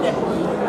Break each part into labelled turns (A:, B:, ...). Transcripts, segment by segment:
A: ね。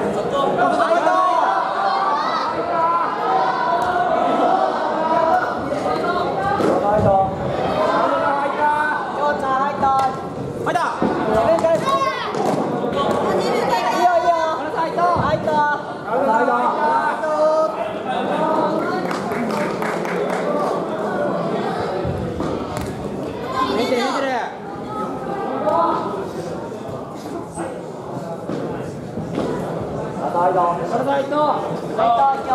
B: サイドサイドサイド気温だ